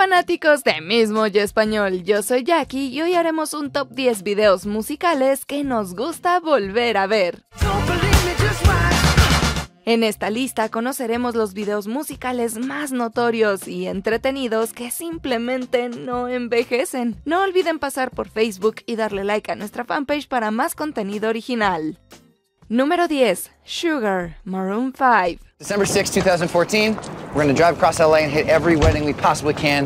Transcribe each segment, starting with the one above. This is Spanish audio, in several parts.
fanáticos de Mismo y Español, yo soy Jackie y hoy haremos un top 10 videos musicales que nos gusta volver a ver. En esta lista conoceremos los videos musicales más notorios y entretenidos que simplemente no envejecen. No olviden pasar por Facebook y darle like a nuestra fanpage para más contenido original. Número 10. Sugar, Maroon 5. December 6, 2014, we're gonna drive across LA and hit every wedding we possibly can.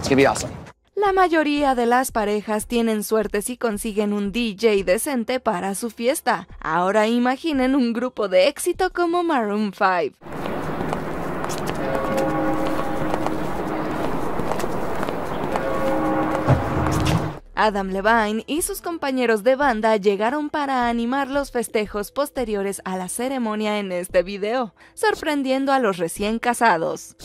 It's gonna be awesome. La mayoría de las parejas tienen suerte si consiguen un DJ decente para su fiesta. Ahora imaginen un grupo de éxito como Maroon 5. Adam Levine y sus compañeros de banda llegaron para animar los festejos posteriores a la ceremonia en este video, sorprendiendo a los recién casados.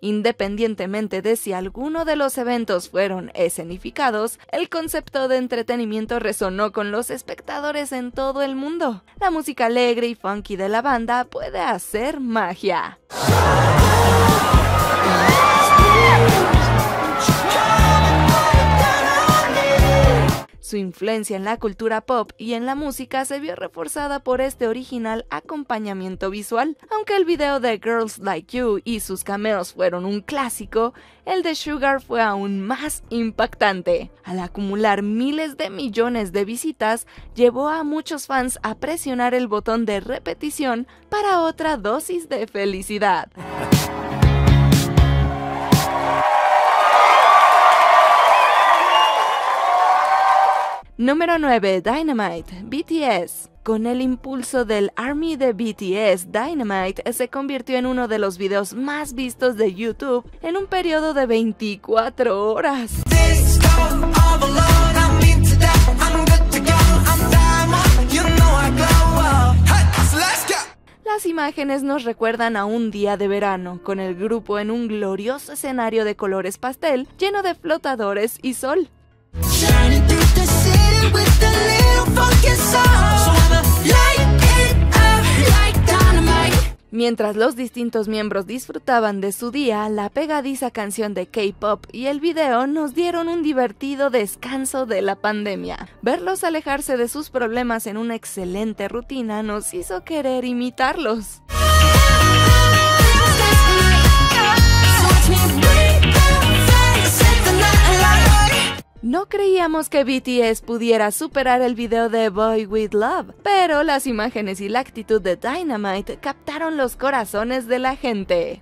Independientemente de si alguno de los eventos fueron escenificados, el concepto de entretenimiento resonó con los espectadores en todo el mundo. La música alegre y funky de la banda puede hacer magia. Yeah. Su influencia en la cultura pop y en la música se vio reforzada por este original acompañamiento visual. Aunque el video de Girls Like You y sus cameos fueron un clásico, el de Sugar fue aún más impactante. Al acumular miles de millones de visitas, llevó a muchos fans a presionar el botón de repetición para otra dosis de felicidad. Número 9. Dynamite, BTS. Con el impulso del Army de BTS, Dynamite se convirtió en uno de los videos más vistos de YouTube en un periodo de 24 horas. Las imágenes nos recuerdan a un día de verano, con el grupo en un glorioso escenario de colores pastel lleno de flotadores y sol. Mientras los distintos miembros disfrutaban de su día, la pegadiza canción de K-pop y el video nos dieron un divertido descanso de la pandemia. Verlos alejarse de sus problemas en una excelente rutina nos hizo querer imitarlos. No creíamos que BTS pudiera superar el video de Boy With Love, pero las imágenes y la actitud de Dynamite captaron los corazones de la gente.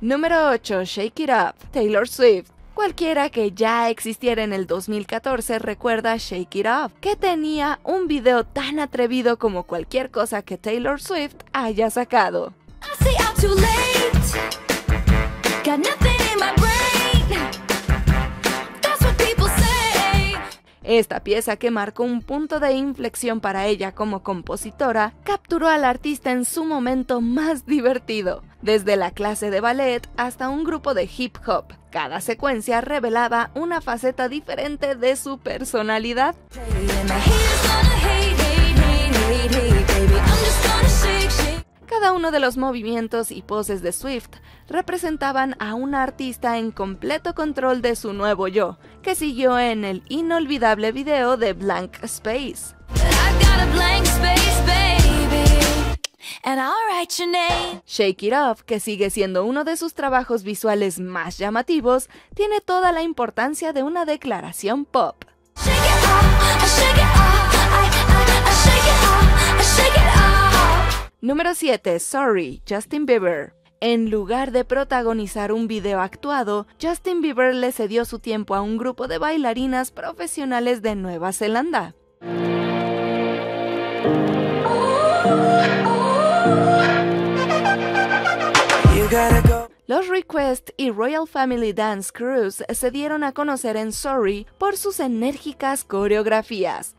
Número 8. Shake It Up, Taylor Swift. Cualquiera que ya existiera en el 2014 recuerda Shake It Up, que tenía un video tan atrevido como cualquier cosa que Taylor Swift haya sacado. Esta pieza que marcó un punto de inflexión para ella como compositora, capturó al artista en su momento más divertido, desde la clase de ballet hasta un grupo de hip hop. Cada secuencia revelaba una faceta diferente de su personalidad. Cada uno de los movimientos y poses de Swift representaban a un artista en completo control de su nuevo yo, que siguió en el inolvidable video de Blank Space. Shake It Off, que sigue siendo uno de sus trabajos visuales más llamativos, tiene toda la importancia de una declaración pop. Número 7. Sorry, Justin Bieber. En lugar de protagonizar un video actuado, Justin Bieber le cedió su tiempo a un grupo de bailarinas profesionales de Nueva Zelanda. Los Request y Royal Family Dance Cruise se dieron a conocer en Sorry por sus enérgicas coreografías.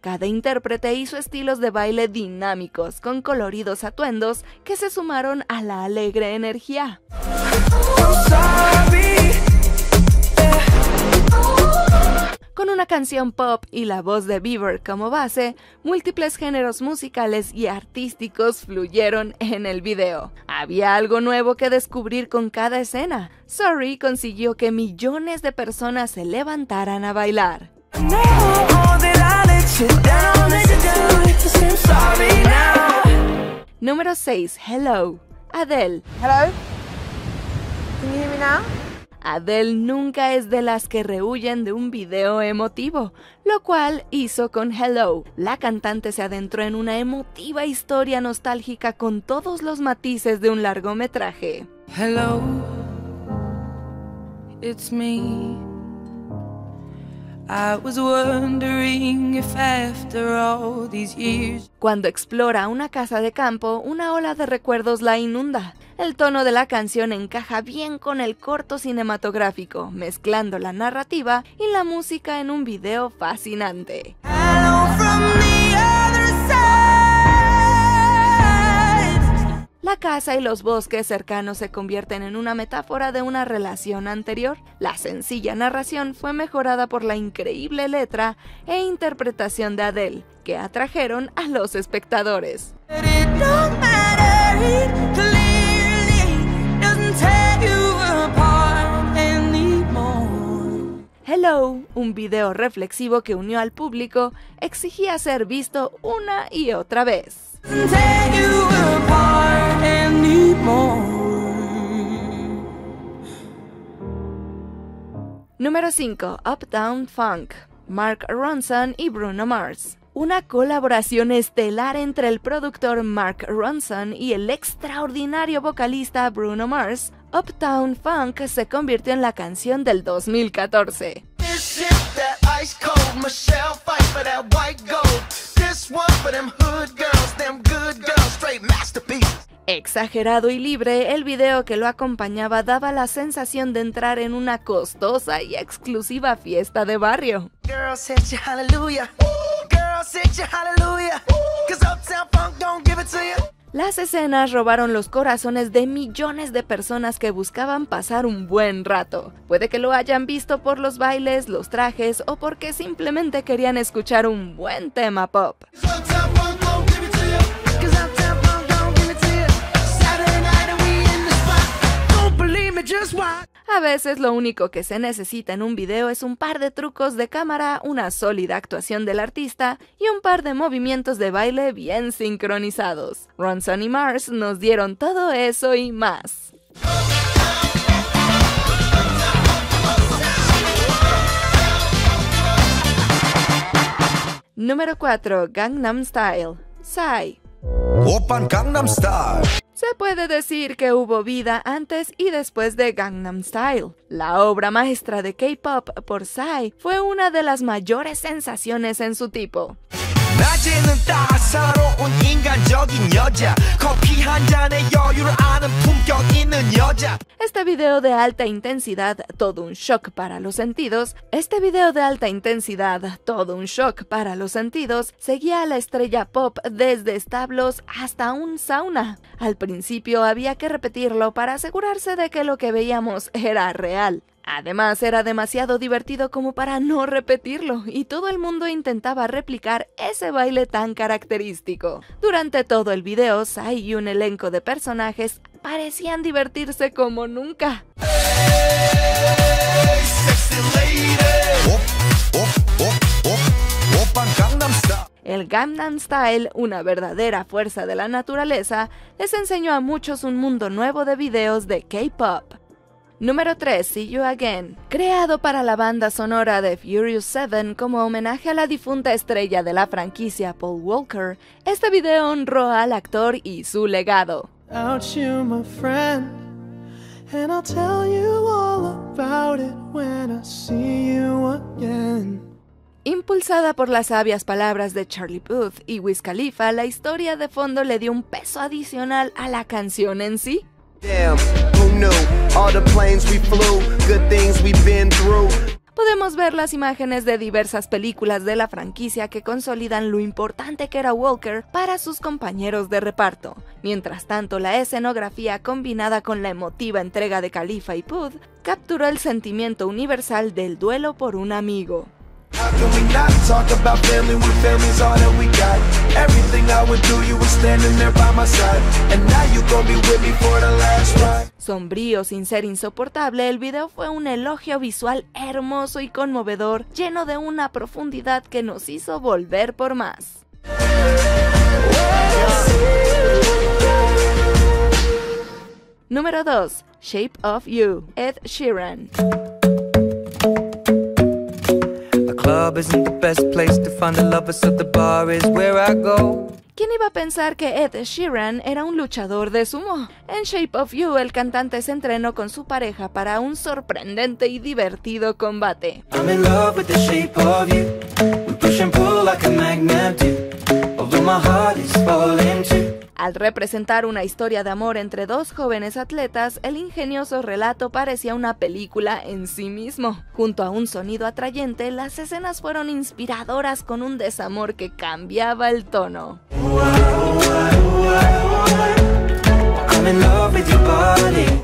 Cada intérprete hizo estilos de baile dinámicos, con coloridos atuendos que se sumaron a la alegre energía. Con una canción pop y la voz de Bieber como base, múltiples géneros musicales y artísticos fluyeron en el video. Había algo nuevo que descubrir con cada escena. Sorry consiguió que millones de personas se levantaran a bailar. Número 6. Hello. Adele. Hello? Can you hear me now? Adele nunca es de las que rehuyen de un video emotivo, lo cual hizo con Hello. La cantante se adentró en una emotiva historia nostálgica con todos los matices de un largometraje. Hello, it's me. Cuando explora una casa de campo, una ola de recuerdos la inunda. El tono de la canción encaja bien con el corto cinematográfico, mezclando la narrativa y la música en un video fascinante. La casa y los bosques cercanos se convierten en una metáfora de una relación anterior. La sencilla narración fue mejorada por la increíble letra e interpretación de Adele, que atrajeron a los espectadores. Hello, un video reflexivo que unió al público, exigía ser visto una y otra vez. Número 5. Uptown Funk. Mark Ronson y Bruno Mars. Una colaboración estelar entre el productor Mark Ronson y el extraordinario vocalista Bruno Mars, Uptown Funk se convirtió en la canción del 2014. This girls, girls. Exagerado y libre, el video que lo acompañaba daba la sensación de entrar en una costosa y exclusiva fiesta de barrio. Las escenas robaron los corazones de millones de personas que buscaban pasar un buen rato. Puede que lo hayan visto por los bailes, los trajes o porque simplemente querían escuchar un buen tema pop. A veces lo único que se necesita en un video es un par de trucos de cámara, una sólida actuación del artista y un par de movimientos de baile bien sincronizados. Ronson y Mars nos dieron todo eso y más. Número 4. Gangnam Style. Psy. Open Gangnam Style. Se puede decir que hubo vida antes y después de Gangnam Style. La obra maestra de K-pop por Psy fue una de las mayores sensaciones en su tipo. Este video de alta intensidad, todo un shock para los sentidos, este video de alta intensidad, todo un shock para los sentidos, seguía a la estrella pop desde establos hasta un sauna. Al principio había que repetirlo para asegurarse de que lo que veíamos era real. Además, era demasiado divertido como para no repetirlo, y todo el mundo intentaba replicar ese baile tan característico. Durante todo el video, Sai y un elenco de personajes parecían divertirse como nunca. El Gangnam Style, una verdadera fuerza de la naturaleza, les enseñó a muchos un mundo nuevo de videos de K-pop. Número 3. See You Again. Creado para la banda sonora de Furious 7 como homenaje a la difunta estrella de la franquicia Paul Walker, este video honró al actor y su legado. About you, my friend, and I'll tell you all about it when I see you again. Impulsada por las sabias palabras de Charlie Puth y Wiz Khalifa, la historia de fondo le dio un peso adicional a la canción en sí. Damn, who knew? All the planes we flew, good things we've been through. Podemos ver las imágenes de diversas películas de la franquicia que consolidan lo importante que era Walker para sus compañeros de reparto. Mientras tanto, la escenografía combinada con la emotiva entrega de Khalifa y Pud capturó el sentimiento universal del duelo por un amigo. How can we not talk about family when family's all that we got? Everything I would do, you were standing there by my side. And now you gon' be with me for the last ride. Sombrío sin ser insoportable, el video fue un elogio visual hermoso y conmovedor, lleno de una profundidad que nos hizo volver por más. Número 2. Shape of You, Ed Sheeran. Club isn't the best place to find the lovers, so the bar is where I go. ¿Quién iba a pensar que Ed Sheeran era un luchador de sumo? En Shape of You, el cantante se entrenó con su pareja para un sorprendente y divertido combate. I'm in love with the shape of you. We push and pull like a magnet Al representar una historia de amor entre dos jóvenes atletas, el ingenioso relato parecía una película en sí mismo. Junto a un sonido atrayente, las escenas fueron inspiradoras con un desamor que cambiaba el tono.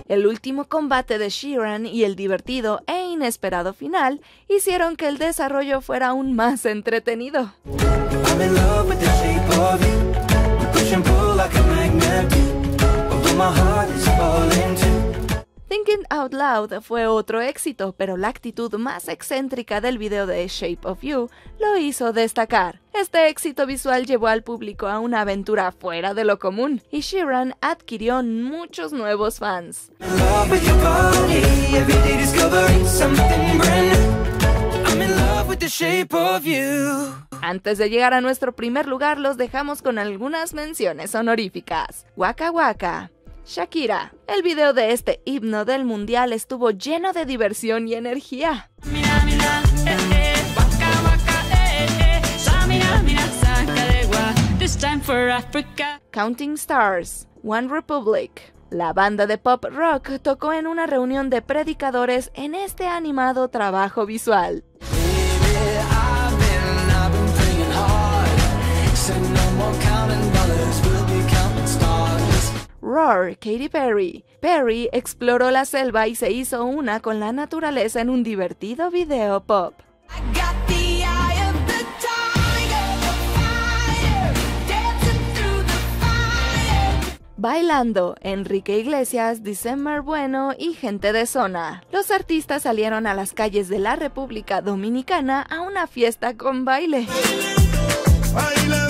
El último combate de Sheeran y el divertido e inesperado final hicieron que el desarrollo fuera aún más entretenido. Thinking Out Loud fue otro éxito, pero la actitud más excéntrica del video de Shape of You lo hizo destacar. Este éxito visual llevó al público a una aventura fuera de lo común, y Sheeran adquirió muchos nuevos fans. Antes de llegar a nuestro primer lugar, los dejamos con algunas menciones honoríficas. Waka Waka. Shakira. El video de este himno del mundial estuvo lleno de diversión y energía. Counting Stars, One Republic. La banda de pop rock tocó en una reunión de predicadores en este animado trabajo visual. Roar, Katy Perry. Perry exploró la selva y se hizo una con la naturaleza en un divertido video pop. I got the eye of the tiger, the fire, dancing through the fire. Bailando, Enrique Iglesias, December Bueno y gente de zona. Los artistas salieron a las calles de la República Dominicana a una fiesta con baile. bailando. Ese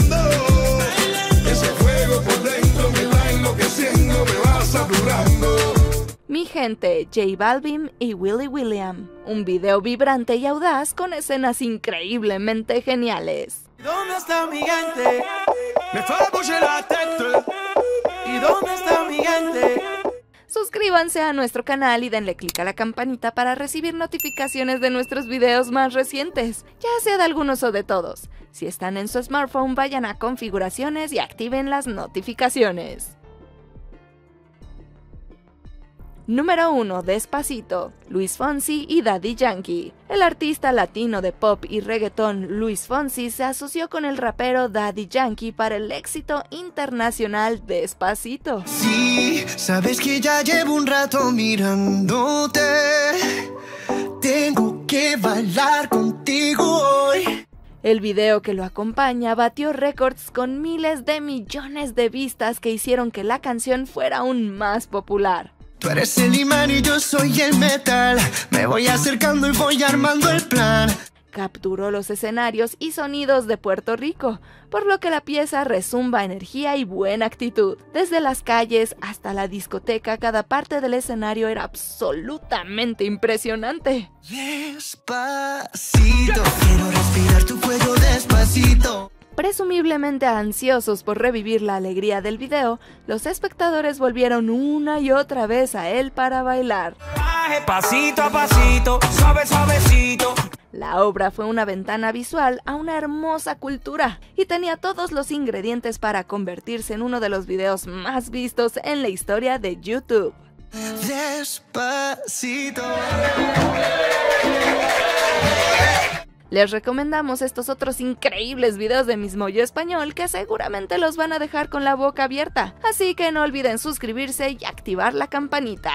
Mi gente, J Balvin y Willy William. Un video vibrante y audaz con escenas increíblemente geniales. ¿Dónde está mi gente? Me la. ¿Y dónde está mi gente? Suscríbanse a nuestro canal y denle click a la campanita para recibir notificaciones de nuestros videos más recientes, ya sea de algunos o de todos. Si están en su smartphone, vayan a configuraciones y activen las notificaciones. Número 1. Despacito. Luis Fonsi y Daddy Yankee. El artista latino de pop y reggaetón Luis Fonsi se asoció con el rapero Daddy Yankee para el éxito internacional Despacito. Sí, sabes que ya llevo un rato mirándote. Tengo que bailar contigo hoy. El video que lo acompaña batió récords con miles de millones de vistas que hicieron que la canción fuera aún más popular. Tú eres el imán y yo soy el metal. Me voy acercando y voy armando el plan. Capturó los escenarios y sonidos de Puerto Rico, por lo que la pieza resumba energía y buena actitud. Desde las calles hasta la discoteca, cada parte del escenario era absolutamente impresionante. Despacito, quiero respirar tu cuello despacito. Presumiblemente ansiosos por revivir la alegría del video, los espectadores volvieron una y otra vez a él para bailar. Baje pasito a pasito, suave suavecito. La obra fue una ventana visual a una hermosa cultura y tenía todos los ingredientes para convertirse en uno de los videos más vistos en la historia de YouTube. Despacito. Les recomendamos estos otros increíbles videos de Miss Moyo Español que seguramente los van a dejar con la boca abierta, así que no olviden suscribirse y activar la campanita.